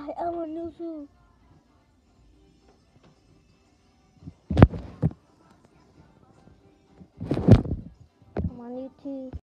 Hi, I'm new YouTube. I'm on YouTube.